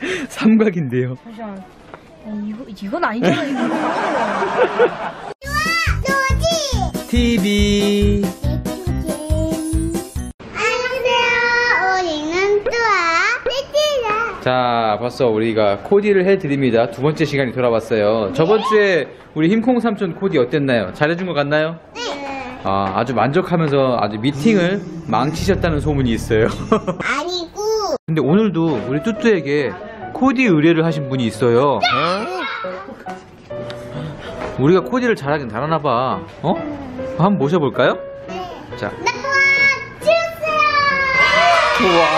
삼각인데요. 잠시만. 어, 이거, 이건 아니잖아, 이거. 조지! TV. 안녕하세요. 우리는 뚜아 띠띠라. 자, 벌써 우리가 코디를 해드립니다. 두 번째 시간이 돌아왔어요. 저번 주에 우리 힘콩 삼촌 코디 어땠나요? 잘해준 것 같나요? 네. 아, 아주 만족하면서 아주 미팅을 망치셨다는 소문이 있어요. 아니고. 근데 오늘도 우리 뚜뚜에게 코디 의뢰를 하신 분이 있어요. 우리가 코디를 잘하긴 잘하나 봐. 어? 한번 모셔볼까요? 자. 나 도와주세요. 와.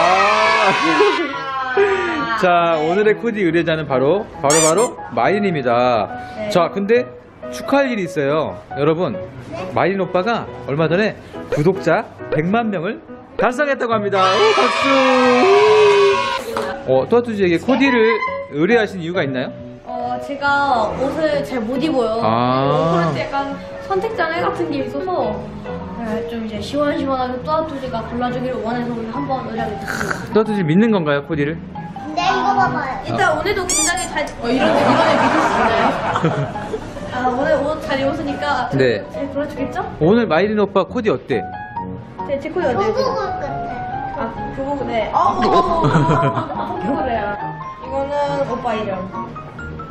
자, 오늘의 코디 의뢰자는 바로, 바로, 바로, 마일입니다. 자, 근데 축하할 일이 있어요. 여러분, 마일 오빠가 얼마 전에 구독자 100만 명을 달성했다고 합니다. 오, 박수! 어, 또아뚜지에게 코디를 의뢰하신 이유가 있나요? 어, 제가 옷을 잘 못 입어요. 아. 그럴 때 약간 선택장애 같은 게 있어서 네, 좀 이제 시원시원하게 또아뚜지가 골라주기를 원해서 오늘 한번 의뢰하게 됐습니다. 또아뚜지 믿는 건가요, 코디를? 네, 이거 봐봐요. 일단 오늘도 굉장히 잘, 어, 이런, 이번에 믿을 수 있나요? 아, 오늘 옷 잘 입었으니까 네. 잘 골라주겠죠? 오늘 마이린 오빠 코디 어때? 제, 제 코디 어때요? 교복을 같아. 아, 교복, 네. 아, 교복이래요. 이거는 오빠 이름.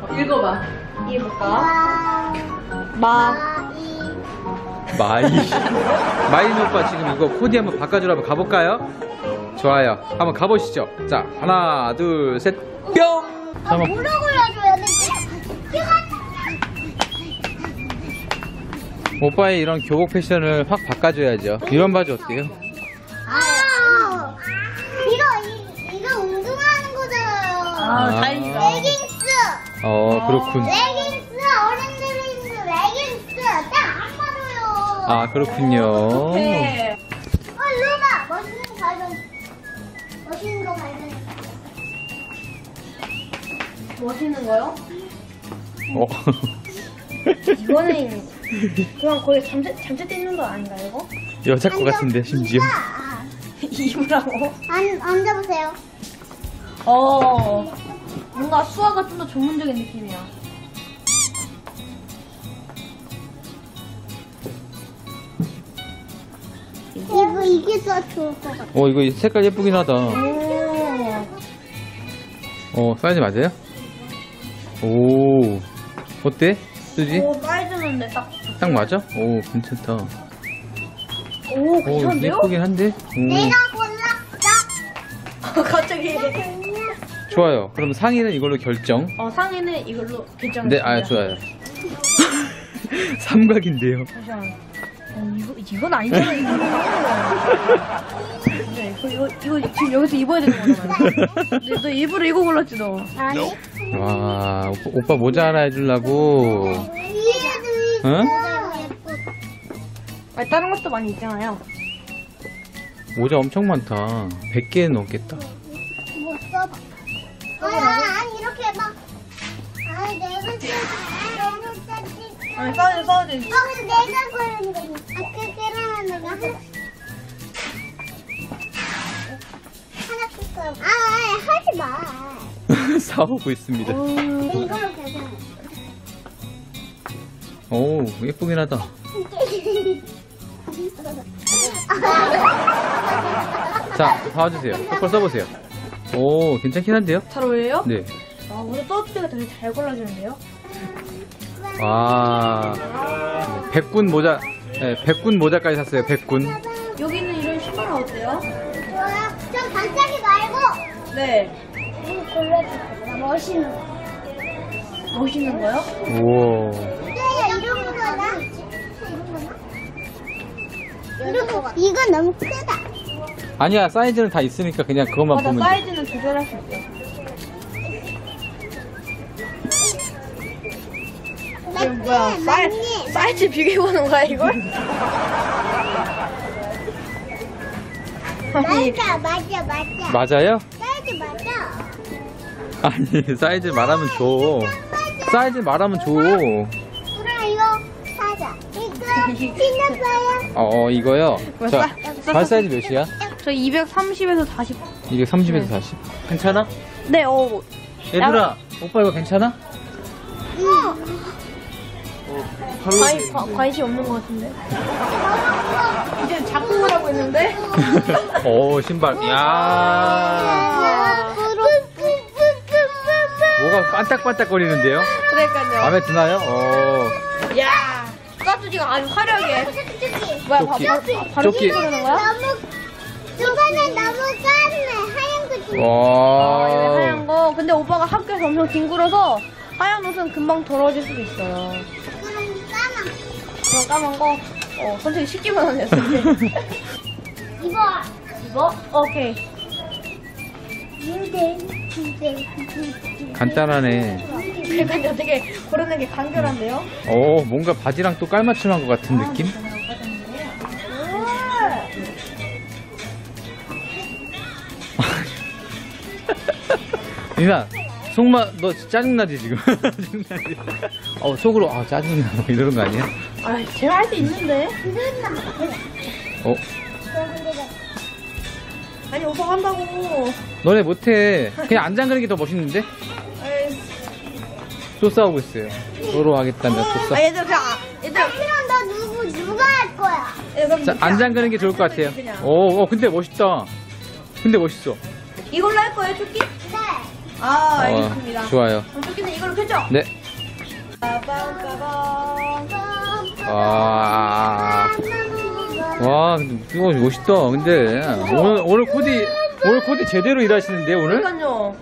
어, 읽어봐. 읽어볼까? 마, 마. 마이. 마이. 오빠 지금 이거 코디 한번 바꿔주러 한번 가볼까요? 좋아요. 한번 가보시죠. 자, 하나, 둘, 셋, 뿅! 자, 한번 뭐라 골라줘야 되지? 오빠의 이런 교복 패션을 확 바꿔줘야죠. 이런 바지 어때요? 아요. 아, 다행이다. 레깅스. 어, 그렇군. 레깅스. 어른들이 입는 레깅스. 딱안 맞아요. 아, 그렇군요. 네. 어, 루마. 멋있는 거 발견. 멋있는 거 발견. 멋있는 거요? 어. 이거는 그냥 거의 잠재, 잠재 때 있는 거 아닌가요, 이거? 여자 거 같은데, 심지어. 아, 입으라고? 안, 앉아보세요. 어, 뭔가 수화가 좀 더 전문적인 느낌이야. 이거, 이게 더 좋을 것 같아. 어, 이거 색깔 예쁘긴 하다. 오, 어, 사이즈 맞아요? 오. 어때? 쓰지? 오 사이즈는 네, 딱. 딱 맞아? 오, 괜찮다. 오, 오, 괜찮은데요? 예쁘긴 한데? 오. 내가 골랐어. 갑자기. 좋아요. 그럼 상의는 이걸로 결정. 어, 상의는 이걸로 결정. 네, 아, 좋아요. 삼각인데요. 잠시만. 어, 이거, 이건 아니잖아, 이거. 네, 이거, 이거, 이거 지금 여기서 입어야 되는 거잖아. 너, 너 일부러 이거 골랐지, 너. 아니. 와, 오빠, 오빠 모자 하나 해주려고. 응? 예쁘고. 아니, 다른 것도 많이 있잖아요. 모자 엄청 많다. 100개 넘겠다. 아니, 아니, 이렇게 해봐. 아니, 내가 지금 너무 짜증. 아니, 싸우지, 싸우지. 어, 근데 내가 고른 거. 아까 깨라는 내가 하나. 하나 줬어요. 아, 하지 마. 싸우고 있습니다. 이걸로 계산해. 오, 예쁘긴 하다. 자, 봐주세요. 똑바로 써보세요. 오, 괜찮긴 한데요? 잘 어울려요? 네. 아, 오늘 또아뚜가 되게 잘 골라주는데요? 와, 백군 모자, 네, 백군 모자까지 샀어요, 백군. 여기는 이런 신발은 어때요? 좋아요. 좀 반짝이 말고. 네. 이거 골라줄게. 멋있는 거. 멋있는 거요? 우와. 야, 이런 거나? 이런 거. 이건 너무 크다. 아니야, 사이즈는 다 있으니까 그냥 그것만 맞아, 보면 돼. 사이즈는 조절할 수 있어요. 이거 뭐야? 사이? 사이즈 비교해보는 거야, 이걸? 아니, 맞아, 맞아, 맞아. 맞아요? 사이즈 맞아. 아니, 사이즈 말하면 줘. 사이즈 말하면 줘. 그럼 이거 사자. 이거 신나봐요. 어, 이거요. 뭐야, 자, 사- 발 사이즈 몇이야? 저 230에서 40. 230에서 40. 괜찮아? 네, 어, 얘들아, 오빠 이거 괜찮아? 관, 관- 관심 없는 것 같은데. 이제 작품을 하고 있는데. 오, 신발. 야 아, 뭐가 반딱반딱거리는데요? 그러니까요. 마음에 드나요? 어. 야, 뚜아뚜지가 아주 화려하게. 뭐야, 바. 바, 바, 바로 조끼. 찌르는 거야? 이번에 너무 까매 하얀 거 좀. 아, 이거 와. 하얀 거. 근데 오빠가 학교에서 엄청 뒹굴어서 하얀 옷은 금방 더러워질 수도 있어요. 그럼 까마. 그럼 까만 거, 어, 선생님 쉽기만 하네요, 선생님. 이거. 이거? 오케이. 간단하네. 그러니까 되게 고르는 게 간결한데요? 오, 뭔가 바지랑 또 깔맞춤한 것 같은 느낌? 유나, 속마, 너 짜증나지, 지금? 짜증나지? 어, 속으로, 아, 짜증나. 뭐 이러는 거 아니야? 아, 제가 할 수 있는데. 어, 아니, 오빠 한다고. 너네 못해. 그냥 안 잠그는 게 더 멋있는데? 또 싸우고 있어요. 서로 하겠다며 또 싸. 아, 얘들아, 그냥, 아, 얘들아. 그럼 너 누구 누가 할 거야? 얘들아, 자, 안 잠그는 게 좋을 것 같아요. 오, 어, 근데 멋있다. 근데 멋있어. 이걸로 할 거예요, 조끼? 네. 아, 어, 알겠습니다. 좋아요. 그럼 조끼는 이걸로 펴죠? 네. 빠밤빠밤. 와. 와, 근데 이거 멋있다. 근데 오늘 오늘 코디 오늘 코디 제대로 일하시는데 오늘? 그러니까요.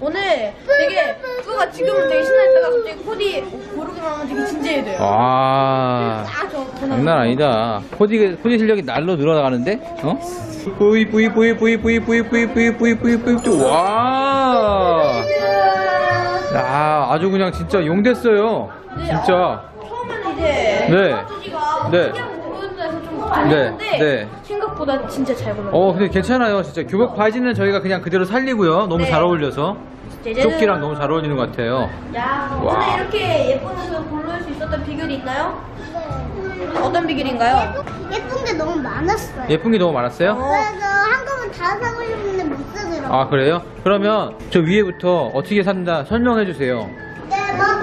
오늘 되게 뚜가 지금은 되게 신나했다가 갑자기 코디 고르기만 하면 되게. 와, 딱 저, 저 장난 아니다. 코디 코디 실력이 날로 늘어나가는데? 어? 뿌이 뿌이 뿌이 뿌이 뿌이 뿌이 뿌이 뿌이 뿌이 뿌이 뿌이 뿌이 와. 야, 아주 그냥 진짜 용 됐어요. 진짜. 처음에는 이제 네. 뚜지가 네. 보여준 데서 좀 네, 잘했는데 네. 생각보다 진짜 잘 골랐어요. 어, 근데 괜찮아요. 진짜 교복 바지는 저희가 그냥 그대로 살리고요. 너무 네. 잘 어울려서. 조끼랑 너무 잘 어울리는 것 같아요. 야, 와. 오늘 이렇게 예쁜 옷을 고를 수 있었던 비결이 있나요? 어떤 비결인가요? 예쁜, 예쁜 게 너무 많았어요. 예쁜 게 너무 많았어요? 그래서 한꺼번에 다 사고 싶은데 못 사더라고요. 아, 그래요? 그러면 저 위에부터 어떻게 산다 설명해 주세요. 네, 먼저,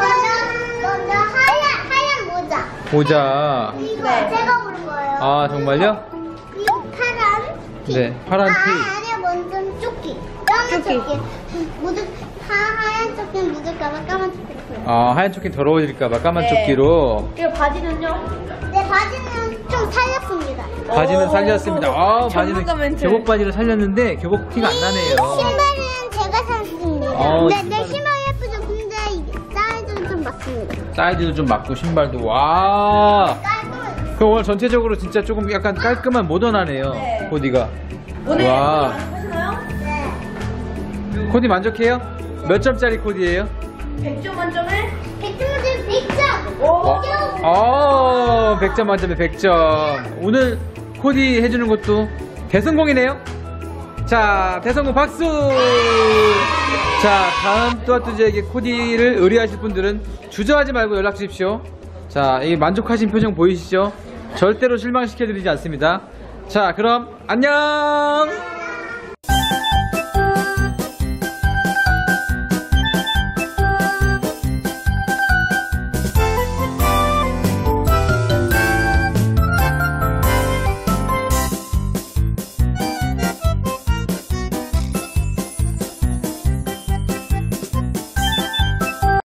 먼저 하얀, 하얀 모자. 모자. 이거 네. 제가 고른 거예요. 아, 정말요? 그리고 파란 티. 네, 파란 아, 티. 아니, 먼저 조끼. 까만 조끼. 조끼. 묻을, 하, 하얀 조끼는 묻을까봐 까만 조끼. 아, 하얀 조끼 더러워질까봐 까만 네. 조끼로. 그리고 바지는요? 네, 바지는 좀 살렸습니다. 바지는 오, 살렸습니다. 아, 바지는 전문가 멘트. 교복 바지를 살렸는데 교복 티가 안 나네요. 신발은 제가 샀습니다. 어, 네, 신발은- 내 신발 예쁘죠? 근데 이게 사이즈는 좀 맞습니다. 사이즈도 좀 맞고 신발도 와. 깔끔해. 그럼 오늘 전체적으로 진짜 조금 약간 깔끔한 모던하네요. 네. 코디가. 오늘 와. 하시나요? 네. 코디 만족해요? 몇 점짜리 코디예요? 100점 만점에? 백종원 100점! 오! 어, 100점 만점에 100점. 오늘 코디 해주는 것도 대성공이네요. 자, 대성공 박수! 자, 다음 뚜아뚜지에게 코디를 의뢰하실 분들은 주저하지 말고 연락 주십시오. 자, 이 만족하신 표정 보이시죠? 절대로 실망시켜드리지 않습니다. 자, 그럼 안녕!